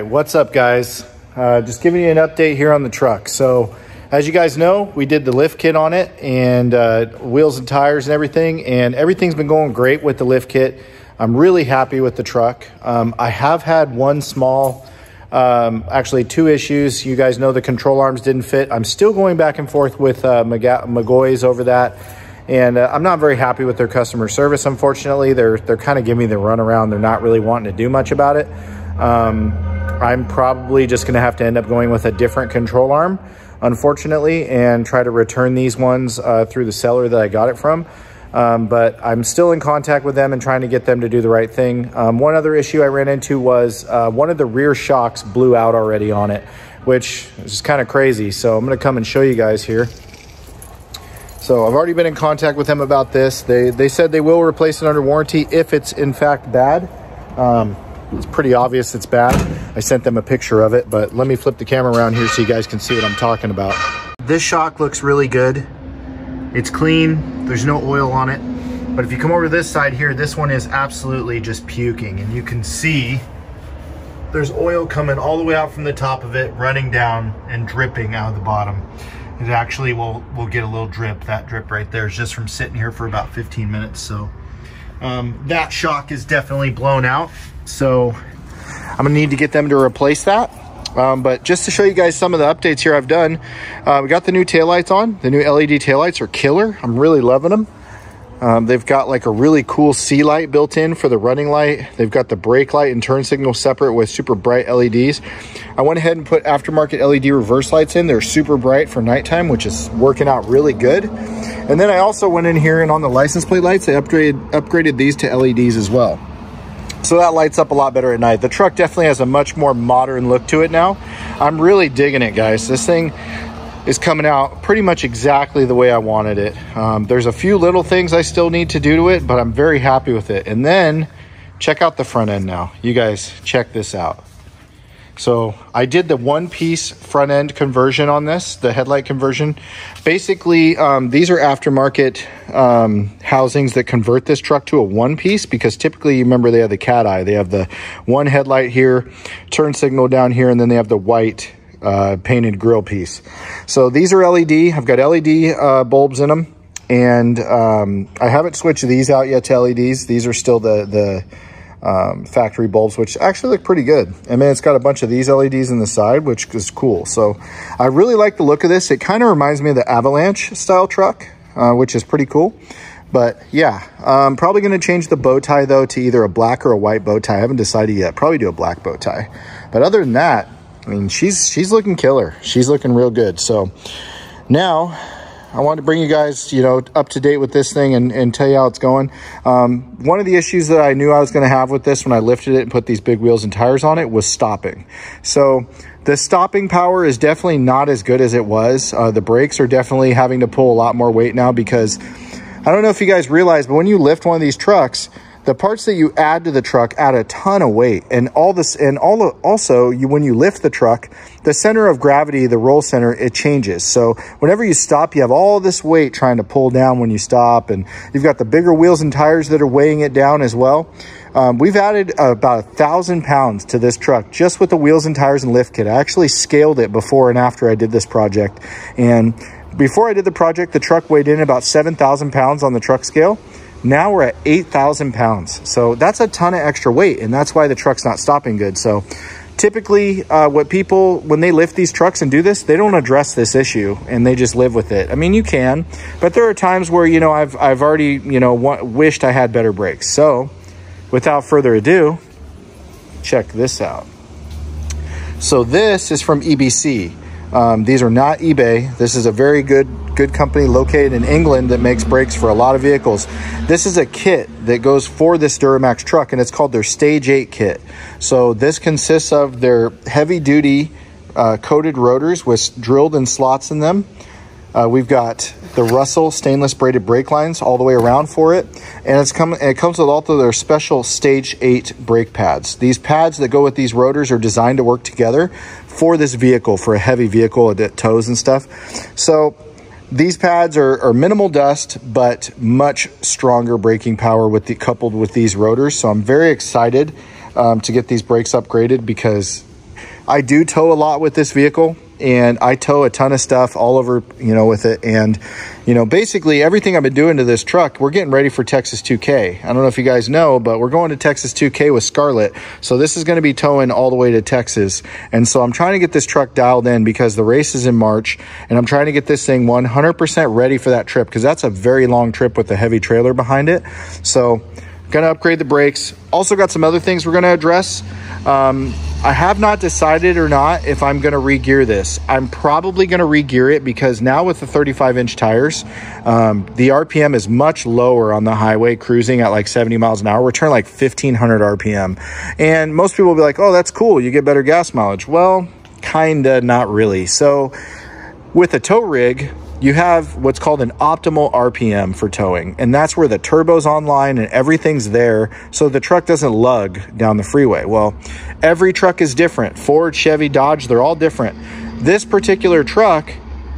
Right, what's up guys? Uh, just giving you an update here on the truck. So as you guys know, we did the lift kit on it and uh, wheels and tires and everything, and everything's been going great with the lift kit. I'm really happy with the truck. Um, I have had one small, um, actually two issues. You guys know the control arms didn't fit. I'm still going back and forth with uh, McGaughy's over that. And uh, I'm not very happy with their customer service, unfortunately. They're, they're kind of giving me the runaround. They're not really wanting to do much about it. Um, I'm probably just going to have to end up going with a different control arm, unfortunately, and try to return these ones uh, through the seller that I got it from. Um, but I'm still in contact with them and trying to get them to do the right thing. Um, one other issue I ran into was uh, one of the rear shocks blew out already on it, which is kind of crazy. So I'm to come and show you guys here. So I've already been in contact with them about this. They, they said they will replace it under warranty if it's in fact bad. Um, it's pretty obvious it's bad. I sent them a picture of it, but let me flip the camera around here so you guys can see what I'm talking about. This shock looks really good. It's clean, there's no oil on it. But if you come over to this side here, this one is absolutely just puking. And you can see there's oil coming all the way out from the top of it, running down and dripping out of the bottom. It actually will, will get a little drip. That drip right there is just from sitting here for about 15 minutes. So um, that shock is definitely blown out. So I'm gonna need to get them to replace that. Um, but just to show you guys some of the updates here I've done, uh, we got the new taillights on. The new LED taillights are killer. I'm really loving them. Um, they've got like a really cool C light built in for the running light. They've got the brake light and turn signal separate with super bright LEDs. I went ahead and put aftermarket LED reverse lights in. They're super bright for nighttime, which is working out really good. And then I also went in here and on the license plate lights, I upgraded, upgraded these to LEDs as well. So that lights up a lot better at night. The truck definitely has a much more modern look to it now. I'm really digging it, guys. This thing is coming out pretty much exactly the way I wanted it. Um, there's a few little things I still need to do to it, but I'm very happy with it. And then check out the front end now. You guys check this out. So I did the one piece front end conversion on this, the headlight conversion. Basically, um, these are aftermarket um, housings that convert this truck to a one piece because typically, you remember they have the cat eye. They have the one headlight here, turn signal down here, and then they have the white uh, painted grill piece. So these are LED. I've got LED uh, bulbs in them. And um, I haven't switched these out yet to LEDs. These are still the, the um, factory bulbs, which actually look pretty good. And then it's got a bunch of these LEDs in the side, which is cool. So I really like the look of this. It kind of reminds me of the Avalanche style truck, uh, which is pretty cool. But yeah, I'm probably going to change the bow tie though to either a black or a white bow tie. I haven't decided yet. Probably do a black bow tie. But other than that, I mean, she's she's looking killer. She's looking real good. So now I wanted to bring you guys, you know, up to date with this thing and, and tell you how it's going. Um, one of the issues that I knew I was going to have with this when I lifted it and put these big wheels and tires on it was stopping. So the stopping power is definitely not as good as it was. Uh, the brakes are definitely having to pull a lot more weight now because I don't know if you guys realize, but when you lift one of these trucks, the parts that you add to the truck add a ton of weight and all this and all also you when you lift the truck the center of gravity the roll center it changes. So whenever you stop you have all this weight trying to pull down when you stop and you've got the bigger wheels and tires that are weighing it down as well. Um, we've added about a thousand pounds to this truck just with the wheels and tires and lift kit. I actually scaled it before and after i did this project and before i did the project the truck weighed in about 7,000 pounds on the truck scale now we're at 8,000 pounds. So that's a ton of extra weight, and that's why the truck's not stopping good. So typically uh, what people, when they lift these trucks and do this, they don't address this issue and they just live with it. I mean, you can, but there are times where, you know, I've, I've already, you know, wished I had better brakes. So without further ado, check this out. So this is from EBC. Um, these are not eBay. This is a very good good company located in England that makes brakes for a lot of vehicles. This is a kit that goes for this Duramax truck and it's called their Stage 8 kit. So this consists of their heavy duty uh, coated rotors with drilled in slots in them. Uh, we've got the Russell stainless braided brake lines all the way around for it. And it's come, it comes with also their special Stage 8 brake pads. These pads that go with these rotors are designed to work together for this vehicle, for a heavy vehicle that tows and stuff. So these pads are, are, minimal dust, but much stronger braking power with the coupled with these rotors. So I'm very excited um, to get these brakes upgraded because I do tow a lot with this vehicle and I tow a ton of stuff all over, you know, with it. And, you know, basically everything I've been doing to this truck, we're getting ready for Texas 2K. I don't know if you guys know, but we're going to Texas 2K with Scarlett. So this is going to be towing all the way to Texas. And so I'm trying to get this truck dialed in because the race is in March and I'm trying to get this thing 100% ready for that trip because that's a very long trip with a heavy trailer behind it. So, Gonna upgrade the brakes. Also got some other things we're gonna address. Um, I have not decided or not if I'm gonna re-gear this. I'm probably gonna re-gear it because now with the 35 inch tires, um, the RPM is much lower on the highway cruising at like 70 miles an hour. We're turning like 1500 RPM. And most people will be like, oh, that's cool. You get better gas mileage. Well, kinda, not really. So with a tow rig, you have what's called an optimal RPM for towing, and that's where the turbo's online and everything's there so the truck doesn't lug down the freeway. Well, every truck is different. Ford, Chevy, Dodge, they're all different. This particular truck,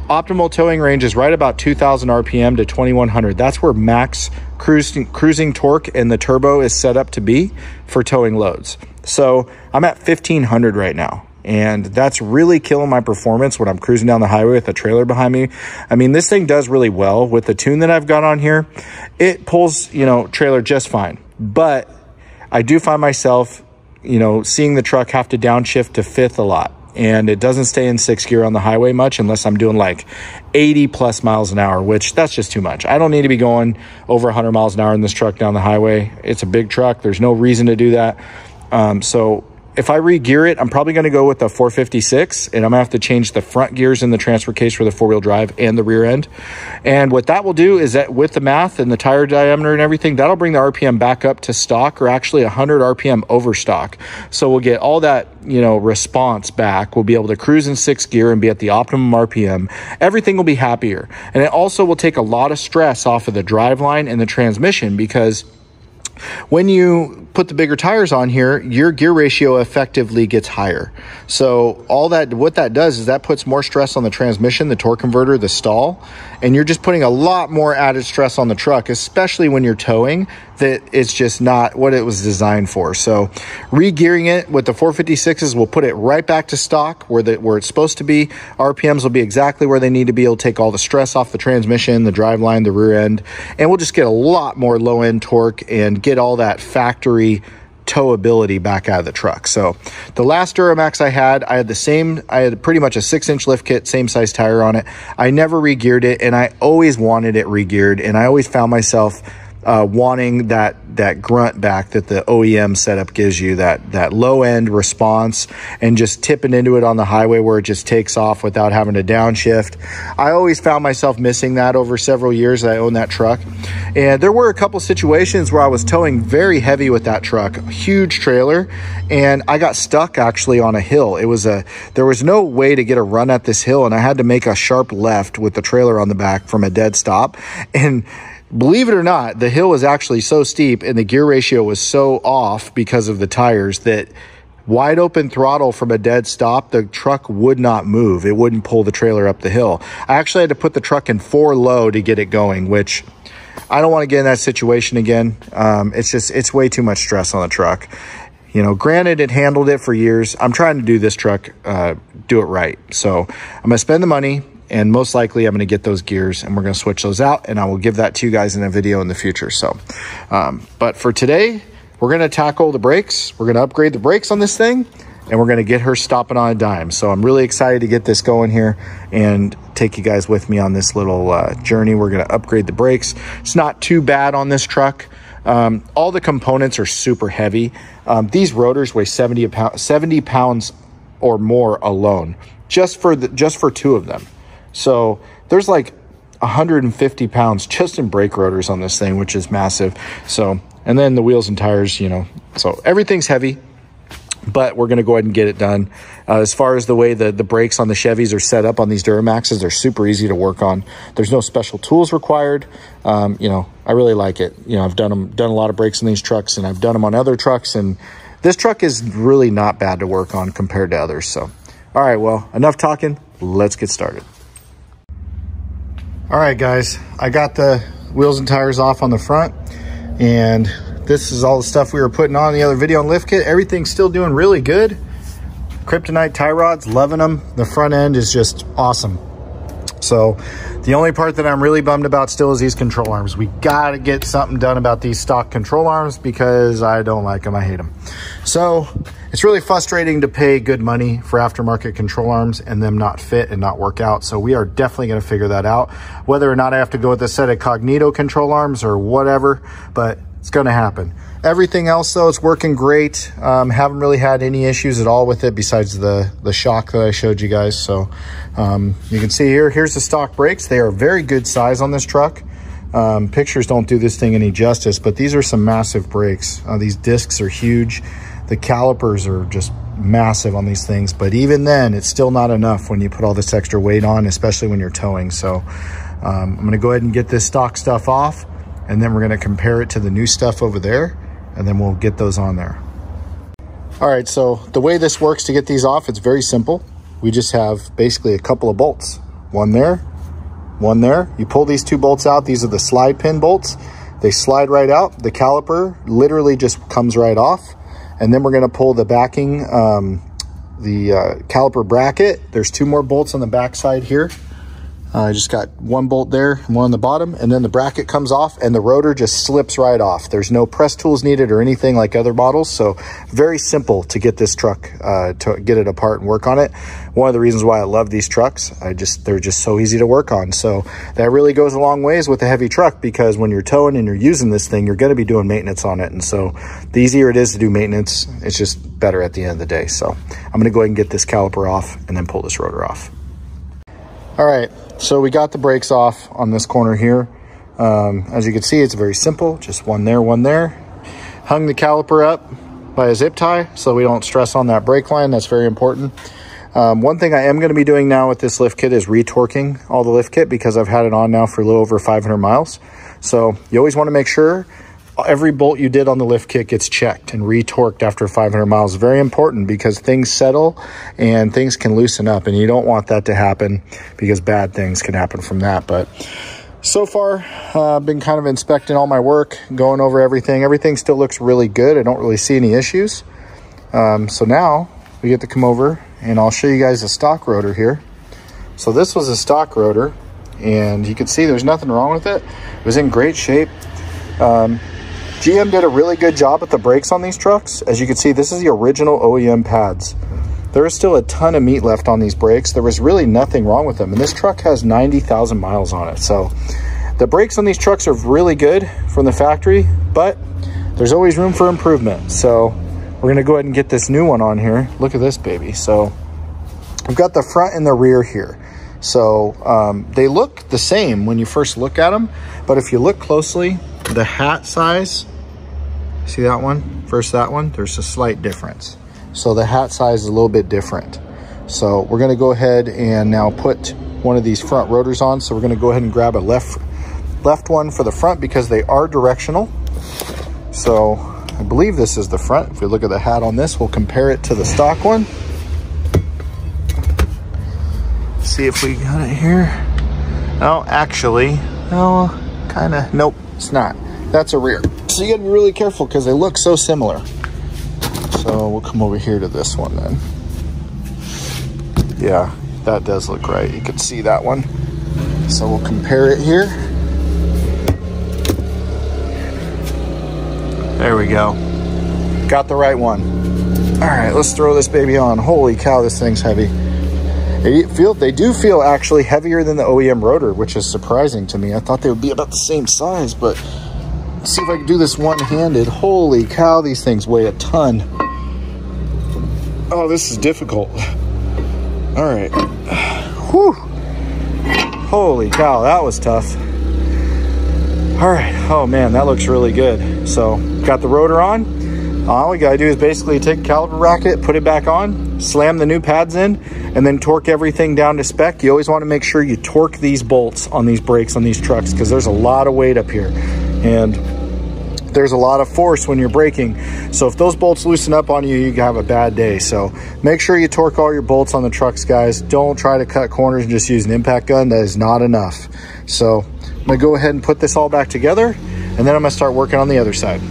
optimal towing range is right about 2000 RPM to 2100. That's where max cruising, cruising torque and the turbo is set up to be for towing loads. So I'm at 1500 right now and that's really killing my performance when I'm cruising down the highway with a trailer behind me. I mean, this thing does really well with the tune that I've got on here. It pulls, you know, trailer just fine, but I do find myself, you know, seeing the truck have to downshift to fifth a lot. And it doesn't stay in sixth gear on the highway much unless I'm doing like 80 plus miles an hour, which that's just too much. I don't need to be going over 100 miles an hour in this truck down the highway. It's a big truck. There's no reason to do that. Um, so if I re-gear it, I'm probably going to go with the 456 and I'm going to have to change the front gears in the transfer case for the four-wheel drive and the rear end. And what that will do is that with the math and the tire diameter and everything, that'll bring the RPM back up to stock or actually 100 RPM over stock. So we'll get all that, you know, response back. We'll be able to cruise in sixth gear and be at the optimum RPM. Everything will be happier. And it also will take a lot of stress off of the drive line and the transmission because when you put the bigger tires on here, your gear ratio effectively gets higher. So all that, what that does is that puts more stress on the transmission, the torque converter, the stall, and you're just putting a lot more added stress on the truck, especially when you're towing that it's just not what it was designed for. So re-gearing it with the 456s will put it right back to stock where the, where it's supposed to be. RPMs will be exactly where they need to be. It'll take all the stress off the transmission, the drive line, the rear end, and we'll just get a lot more low end torque and get all that factory towability back out of the truck. So the last Duramax I had, I had the same, I had pretty much a six inch lift kit, same size tire on it. I never re-geared it and I always wanted it re-geared and I always found myself uh, wanting that that grunt back that the OEM setup gives you, that that low end response, and just tipping into it on the highway where it just takes off without having to downshift. I always found myself missing that over several years that I owned that truck, and there were a couple situations where I was towing very heavy with that truck, huge trailer, and I got stuck actually on a hill. It was a there was no way to get a run at this hill, and I had to make a sharp left with the trailer on the back from a dead stop, and Believe it or not, the hill was actually so steep and the gear ratio was so off because of the tires that wide open throttle from a dead stop, the truck would not move. It wouldn't pull the trailer up the hill. I actually had to put the truck in four low to get it going, which I don't want to get in that situation again. Um, it's just, it's way too much stress on the truck. You know, granted, it handled it for years. I'm trying to do this truck, uh, do it right. So I'm going to spend the money, and most likely I'm going to get those gears and we're going to switch those out and I will give that to you guys in a video in the future. So, um, but for today, we're going to tackle the brakes. We're going to upgrade the brakes on this thing and we're going to get her stopping on a dime. So I'm really excited to get this going here and take you guys with me on this little uh, journey. We're going to upgrade the brakes. It's not too bad on this truck. Um, all the components are super heavy. Um, these rotors weigh 70, pound, 70 pounds or more alone, just for the, just for two of them. So there's like 150 pounds just in brake rotors on this thing, which is massive. So, and then the wheels and tires, you know, so everything's heavy, but we're going to go ahead and get it done. Uh, as far as the way the, the brakes on the Chevys are set up on these Duramaxes, they're super easy to work on. There's no special tools required. Um, you know, I really like it. You know, I've done done a lot of brakes in these trucks and I've done them on other trucks and this truck is really not bad to work on compared to others. So, all right, well, enough talking. Let's get started. All right, guys, I got the wheels and tires off on the front and this is all the stuff we were putting on the other video on lift kit. Everything's still doing really good. Kryptonite tie rods, loving them. The front end is just awesome. So the only part that I'm really bummed about still is these control arms. We got to get something done about these stock control arms because I don't like them. I hate them. So it's really frustrating to pay good money for aftermarket control arms and them not fit and not work out. So we are definitely going to figure that out. Whether or not I have to go with a set of Cognito control arms or whatever, but it's going to happen. Everything else though, it's working great. Um, haven't really had any issues at all with it besides the, the shock that I showed you guys. So um, you can see here, here's the stock brakes. They are very good size on this truck. Um, pictures don't do this thing any justice, but these are some massive brakes. Uh, these discs are huge. The calipers are just massive on these things, but even then it's still not enough when you put all this extra weight on, especially when you're towing. So um, I'm gonna go ahead and get this stock stuff off and then we're gonna compare it to the new stuff over there and then we'll get those on there. All right, so the way this works to get these off, it's very simple. We just have basically a couple of bolts. One there, one there. You pull these two bolts out. These are the slide pin bolts. They slide right out. The caliper literally just comes right off. And then we're gonna pull the backing, um, the uh, caliper bracket. There's two more bolts on the back side here. Uh, I just got one bolt there, one on the bottom, and then the bracket comes off and the rotor just slips right off. There's no press tools needed or anything like other models. So very simple to get this truck, uh, to get it apart and work on it. One of the reasons why I love these trucks, I just, they're just so easy to work on. So that really goes a long ways with a heavy truck because when you're towing and you're using this thing, you're going to be doing maintenance on it. And so the easier it is to do maintenance, it's just better at the end of the day. So I'm going to go ahead and get this caliper off and then pull this rotor off. All right, so we got the brakes off on this corner here. Um, as you can see, it's very simple, just one there, one there. Hung the caliper up by a zip tie so we don't stress on that brake line. That's very important. Um, one thing I am going to be doing now with this lift kit is retorquing all the lift kit because I've had it on now for a little over 500 miles. So you always want to make sure every bolt you did on the lift kit gets checked and retorqued after 500 miles. Very important because things settle and things can loosen up and you don't want that to happen because bad things can happen from that. But so far, I've uh, been kind of inspecting all my work, going over everything. Everything still looks really good. I don't really see any issues. Um, so now we get to come over and I'll show you guys a stock rotor here. So this was a stock rotor and you can see there's nothing wrong with it. It was in great shape. Um, GM did a really good job with the brakes on these trucks. As you can see, this is the original OEM pads. There is still a ton of meat left on these brakes. There was really nothing wrong with them. And this truck has 90,000 miles on it. So the brakes on these trucks are really good from the factory, but there's always room for improvement. So we're gonna go ahead and get this new one on here. Look at this baby. So I've got the front and the rear here. So um, they look the same when you first look at them, but if you look closely, the hat size See that one versus that one? There's a slight difference. So the hat size is a little bit different. So we're gonna go ahead and now put one of these front rotors on. So we're gonna go ahead and grab a left, left one for the front because they are directional. So I believe this is the front. If we look at the hat on this, we'll compare it to the stock one. See if we got it here. Oh, actually, oh, no, kind of, nope, it's not. That's a rear. So you gotta be really careful because they look so similar. So we'll come over here to this one then. Yeah, that does look right. You can see that one. So we'll compare it here. There we go. Got the right one. All right, let's throw this baby on. Holy cow, this thing's heavy. They feel they do feel actually heavier than the OEM rotor, which is surprising to me. I thought they would be about the same size, but see if I can do this one-handed. Holy cow, these things weigh a ton. Oh, this is difficult. All right. Whew. Holy cow, that was tough. All right. Oh, man, that looks really good. So, got the rotor on. All we got to do is basically take caliper bracket, put it back on, slam the new pads in, and then torque everything down to spec. You always want to make sure you torque these bolts on these brakes on these trucks because there's a lot of weight up here. And there's a lot of force when you're braking. So if those bolts loosen up on you, you have a bad day. So make sure you torque all your bolts on the trucks, guys. Don't try to cut corners and just use an impact gun. That is not enough. So I'm gonna go ahead and put this all back together and then I'm gonna start working on the other side.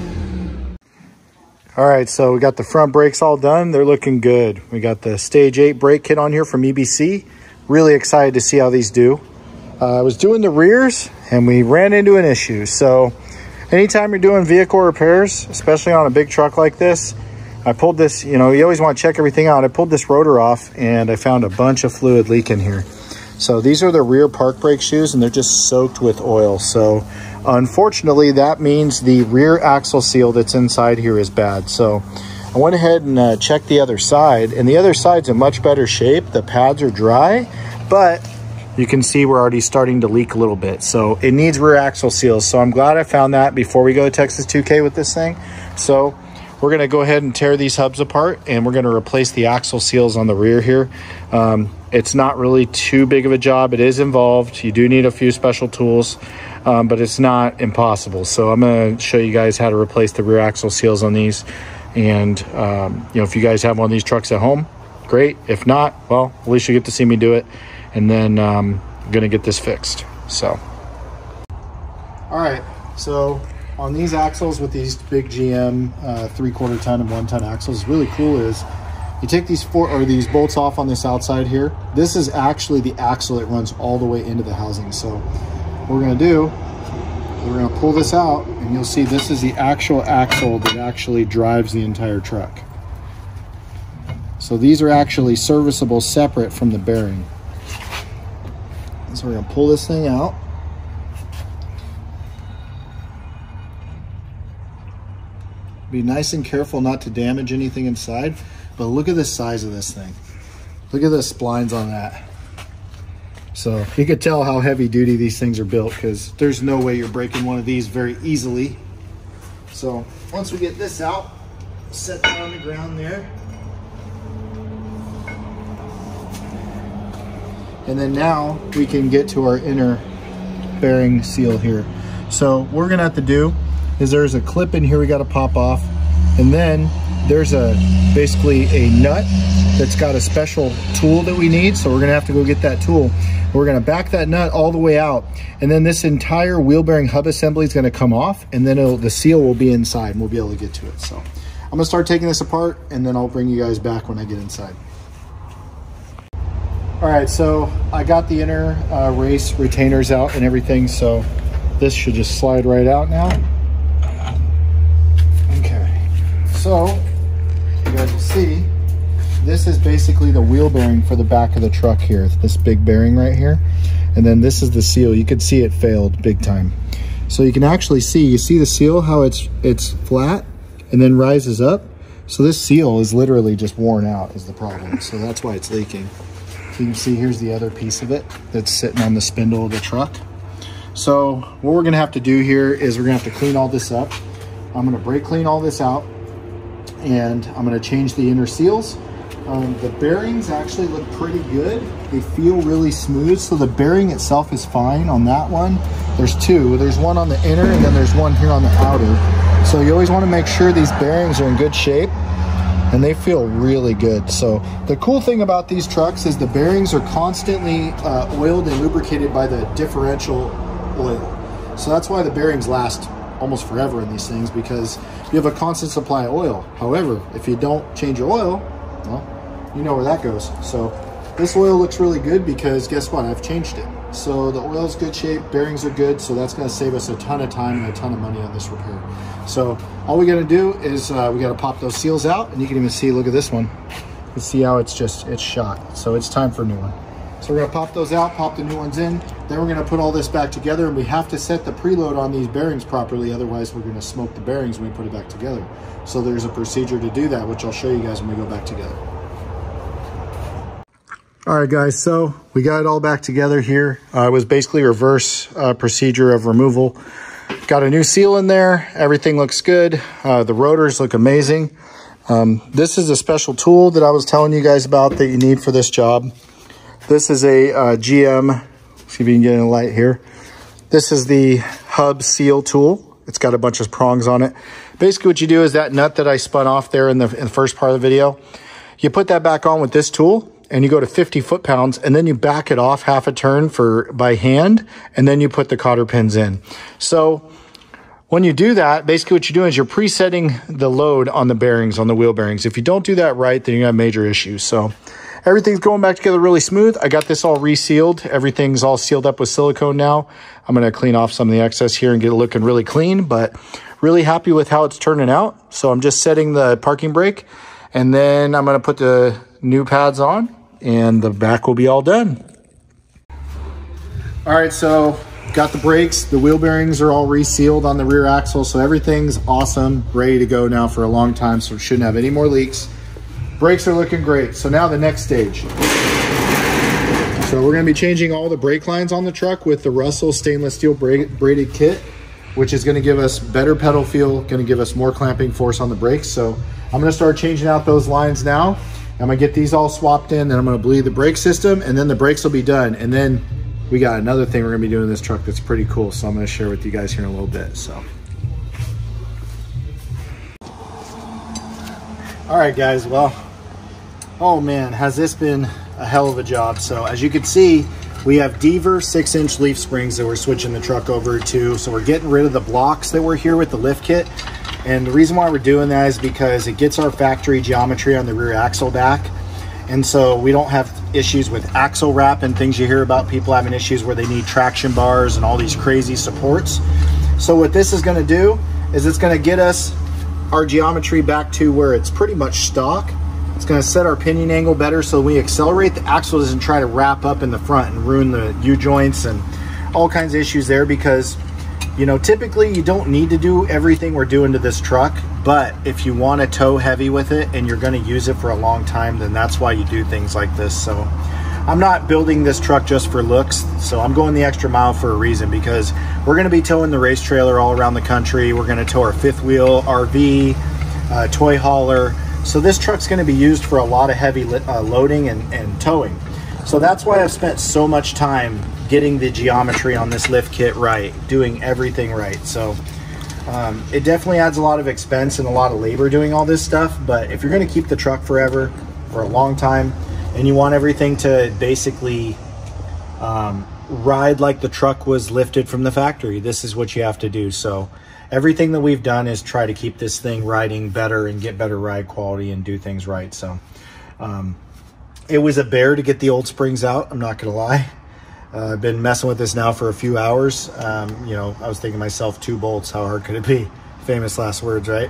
All right, so we got the front brakes all done. They're looking good. We got the stage eight brake kit on here from EBC. Really excited to see how these do. Uh, I was doing the rears and we ran into an issue. So anytime you're doing vehicle repairs, especially on a big truck like this, I pulled this, you know, you always want to check everything out. I pulled this rotor off and I found a bunch of fluid leaking here. So these are the rear park brake shoes and they're just soaked with oil. So Unfortunately, that means the rear axle seal that's inside here is bad. So I went ahead and uh, checked the other side and the other side's in much better shape. The pads are dry, but you can see we're already starting to leak a little bit. So it needs rear axle seals. So I'm glad I found that before we go to Texas 2K with this thing. So we're gonna go ahead and tear these hubs apart and we're gonna replace the axle seals on the rear here. Um, it's not really too big of a job. It is involved. You do need a few special tools um, but it's not impossible. So I'm going to show you guys how to replace the rear axle seals on these. And, um, you know, if you guys have one of these trucks at home, great. If not, well, at least you get to see me do it. And then um, I'm to get this fixed. So. All right. So on these axles with these big GM uh, three quarter ton and one ton axles, really cool is you take these four or these bolts off on this outside here. This is actually the axle that runs all the way into the housing. So we're gonna do, we're gonna pull this out and you'll see this is the actual axle that actually drives the entire truck. So these are actually serviceable separate from the bearing. So we're gonna pull this thing out. Be nice and careful not to damage anything inside, but look at the size of this thing. Look at the splines on that. So you could tell how heavy duty these things are built because there's no way you're breaking one of these very easily. So once we get this out, set that on the ground there. And then now we can get to our inner bearing seal here. So what we're gonna have to do is there's a clip in here we gotta pop off. And then there's a basically a nut that's got a special tool that we need. So we're gonna have to go get that tool. We're gonna back that nut all the way out. And then this entire wheel bearing hub assembly is gonna come off and then the seal will be inside and we'll be able to get to it. So I'm gonna start taking this apart and then I'll bring you guys back when I get inside. All right, so I got the inner uh, race retainers out and everything. So this should just slide right out now. Okay, so you guys will see this is basically the wheel bearing for the back of the truck here, this big bearing right here. And then this is the seal. You could see it failed big time. So you can actually see, you see the seal, how it's, it's flat and then rises up. So this seal is literally just worn out is the problem. So that's why it's leaking. You can see here's the other piece of it that's sitting on the spindle of the truck. So what we're gonna have to do here is we're gonna have to clean all this up. I'm gonna brake clean all this out and I'm gonna change the inner seals um, the bearings actually look pretty good. They feel really smooth, so the bearing itself is fine on that one. There's two. There's one on the inner and then there's one here on the outer. So you always want to make sure these bearings are in good shape and they feel really good. So the cool thing about these trucks is the bearings are constantly uh, oiled and lubricated by the differential oil. So that's why the bearings last almost forever in these things because you have a constant supply of oil. However, if you don't change your oil, well, you know where that goes. So this oil looks really good because guess what? I've changed it. So the oil's good shape, bearings are good, so that's gonna save us a ton of time and a ton of money on this repair. So all we gotta do is uh, we gotta pop those seals out and you can even see, look at this one. You can see how it's just, it's shot. So it's time for a new one. So we're gonna pop those out, pop the new ones in. Then we're gonna put all this back together and we have to set the preload on these bearings properly. Otherwise we're gonna smoke the bearings when we put it back together. So there's a procedure to do that, which I'll show you guys when we go back together. All right, guys, so we got it all back together here. Uh, it was basically reverse uh, procedure of removal. Got a new seal in there. Everything looks good. Uh, the rotors look amazing. Um, this is a special tool that I was telling you guys about that you need for this job. This is a uh, GM, see if you can get in the light here. This is the hub seal tool. It's got a bunch of prongs on it. Basically what you do is that nut that I spun off there in the, in the first part of the video, you put that back on with this tool and you go to 50 foot pounds and then you back it off half a turn for by hand and then you put the cotter pins in. So when you do that, basically what you're doing is you're presetting the load on the bearings, on the wheel bearings. If you don't do that right, then you have major issues. So everything's going back together really smooth. I got this all resealed. Everything's all sealed up with silicone now. I'm going to clean off some of the excess here and get it looking really clean, but really happy with how it's turning out. So I'm just setting the parking brake and then I'm going to put the new pads on and the back will be all done. All right, so got the brakes, the wheel bearings are all resealed on the rear axle, so everything's awesome, ready to go now for a long time, so shouldn't have any more leaks. Brakes are looking great. So now the next stage. So we're gonna be changing all the brake lines on the truck with the Russell stainless steel braided kit, which is gonna give us better pedal feel, gonna give us more clamping force on the brakes. So I'm gonna start changing out those lines now. I'm gonna get these all swapped in, then I'm gonna bleed the brake system, and then the brakes will be done. And then we got another thing we're gonna be doing in this truck that's pretty cool. So I'm gonna share with you guys here in a little bit, so. All right, guys, well, oh man, has this been a hell of a job. So as you can see, we have Deaver six inch leaf springs that we're switching the truck over to. So we're getting rid of the blocks that were here with the lift kit. And the reason why we're doing that is because it gets our factory geometry on the rear axle back. And so we don't have issues with axle wrap and things you hear about people having issues where they need traction bars and all these crazy supports. So what this is gonna do is it's gonna get us our geometry back to where it's pretty much stock it's gonna set our pinion angle better so we accelerate, the axle doesn't try to wrap up in the front and ruin the U-joints and all kinds of issues there because you know, typically you don't need to do everything we're doing to this truck, but if you want to tow heavy with it and you're going to use it for a long time, then that's why you do things like this. So I'm not building this truck just for looks. So I'm going the extra mile for a reason because we're going to be towing the race trailer all around the country. We're going to tow our fifth wheel RV, uh, toy hauler, so this truck's going to be used for a lot of heavy uh, loading and, and towing. So that's why I've spent so much time getting the geometry on this lift kit right, doing everything right. So um, it definitely adds a lot of expense and a lot of labor doing all this stuff. But if you're going to keep the truck forever, for a long time, and you want everything to basically um, ride like the truck was lifted from the factory, this is what you have to do. So everything that we've done is try to keep this thing riding better and get better ride quality and do things right. So um, it was a bear to get the old springs out. I'm not to lie. Uh, I've been messing with this now for a few hours. Um, you know, I was thinking myself, two bolts, how hard could it be? Famous last words, right?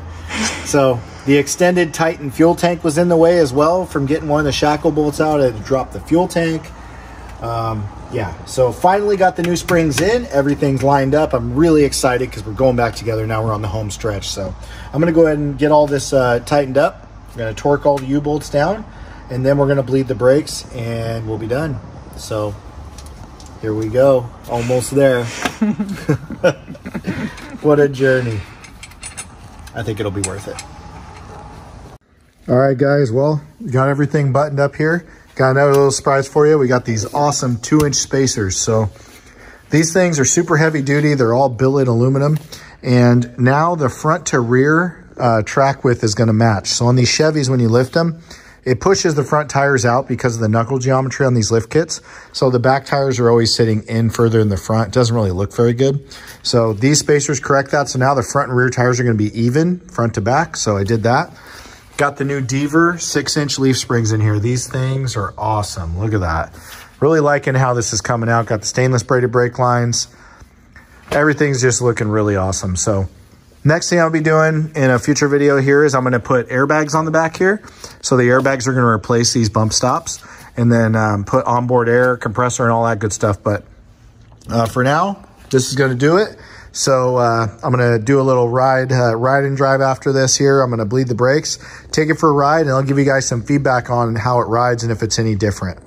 So the extended Titan fuel tank was in the way as well from getting one of the shackle bolts out. I drop the fuel tank. Um, yeah, so finally got the new springs in. Everything's lined up. I'm really excited because we're going back together. Now we're on the home stretch. So I'm going to go ahead and get all this uh, tightened up. I'm going to torque all the U-bolts down, and then we're to bleed the brakes, and we'll be done. So here we go. Almost there. what a journey. I think it'll be worth it. All right, guys. Well, got everything buttoned up here. Got another little surprise for you. We got these awesome two inch spacers. So these things are super heavy duty. They're all billet aluminum. And now the front to rear uh, track width is gonna match. So on these Chevys, when you lift them, it pushes the front tires out because of the knuckle geometry on these lift kits. So the back tires are always sitting in further in the front. It doesn't really look very good. So these spacers correct that. So now the front and rear tires are gonna be even front to back. So I did that. Got the new Deaver six inch leaf springs in here. These things are awesome. Look at that. Really liking how this is coming out. Got the stainless braided brake lines. Everything's just looking really awesome. So next thing I'll be doing in a future video here is I'm going to put airbags on the back here. So the airbags are going to replace these bump stops and then um, put onboard air compressor and all that good stuff. But uh, for now, this is going to do it. So uh, I'm going to do a little ride, uh, ride and drive after this here. I'm going to bleed the brakes, take it for a ride, and I'll give you guys some feedback on how it rides and if it's any different.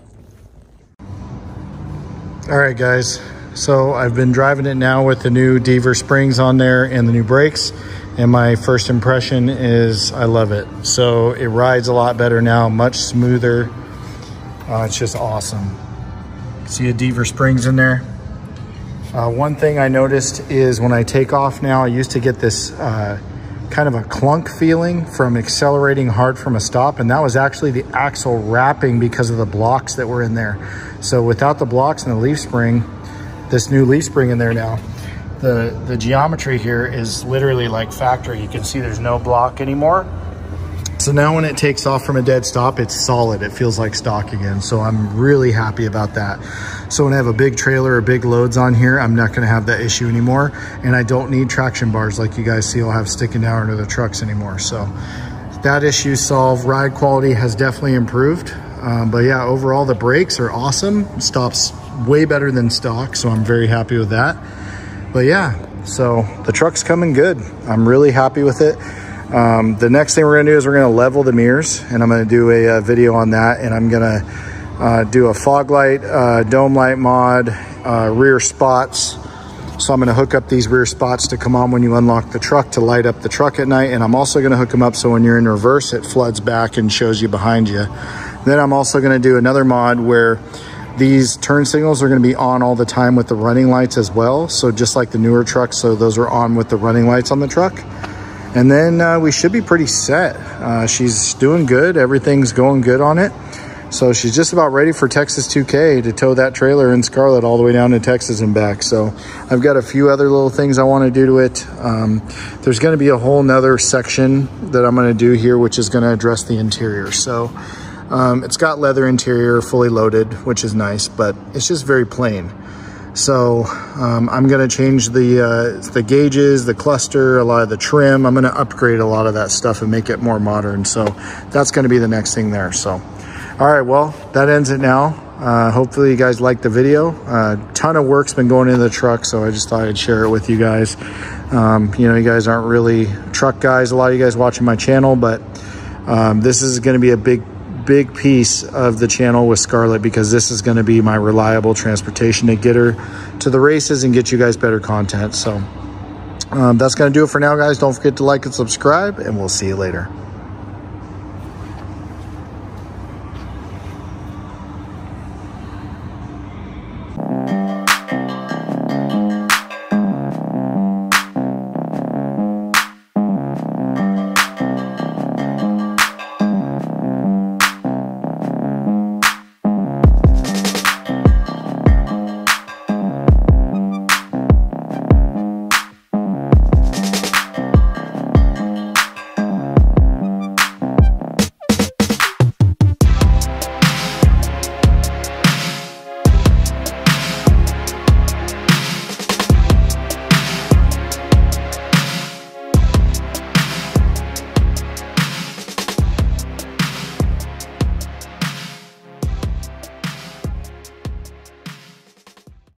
All right, guys. So I've been driving it now with the new Deaver springs on there and the new brakes. And my first impression is I love it. So it rides a lot better now, much smoother. Uh, it's just awesome. See a Deaver springs in there? Uh, one thing I noticed is when I take off now, I used to get this uh, kind of a clunk feeling from accelerating hard from a stop. And that was actually the axle wrapping because of the blocks that were in there. So without the blocks and the leaf spring, this new leaf spring in there now, the, the geometry here is literally like factory. You can see there's no block anymore. So now when it takes off from a dead stop, it's solid. It feels like stock again. So I'm really happy about that. So when I have a big trailer or big loads on here, I'm not gonna have that issue anymore. And I don't need traction bars like you guys see I'll have sticking down into the trucks anymore. So that issue solved. Ride quality has definitely improved. Um, but yeah, overall the brakes are awesome. Stops way better than stock. So I'm very happy with that. But yeah, so the truck's coming good. I'm really happy with it. Um, the next thing we're gonna do is we're gonna level the mirrors and I'm gonna do a, a video on that and I'm gonna uh, do a fog light, uh, dome light mod, uh, rear spots. So I'm gonna hook up these rear spots to come on when you unlock the truck to light up the truck at night. And I'm also gonna hook them up so when you're in reverse, it floods back and shows you behind you. Then I'm also gonna do another mod where these turn signals are gonna be on all the time with the running lights as well. So just like the newer trucks, so those are on with the running lights on the truck. And then uh, we should be pretty set. Uh, she's doing good. Everything's going good on it. So she's just about ready for Texas 2K to tow that trailer in Scarlett all the way down to Texas and back. So I've got a few other little things I want to do to it. Um, there's going to be a whole nother section that I'm going to do here, which is going to address the interior. So um, it's got leather interior, fully loaded, which is nice, but it's just very plain. So um, I'm gonna change the, uh, the gauges, the cluster, a lot of the trim. I'm gonna upgrade a lot of that stuff and make it more modern. So that's gonna be the next thing there. So, all right, well, that ends it now. Uh, hopefully you guys liked the video. A uh, ton of work's been going into the truck, so I just thought I'd share it with you guys. Um, you know, you guys aren't really truck guys, a lot of you guys watching my channel, but um, this is gonna be a big big piece of the channel with Scarlett because this is going to be my reliable transportation to get her to the races and get you guys better content. So um, that's going to do it for now, guys. Don't forget to like and subscribe, and we'll see you later.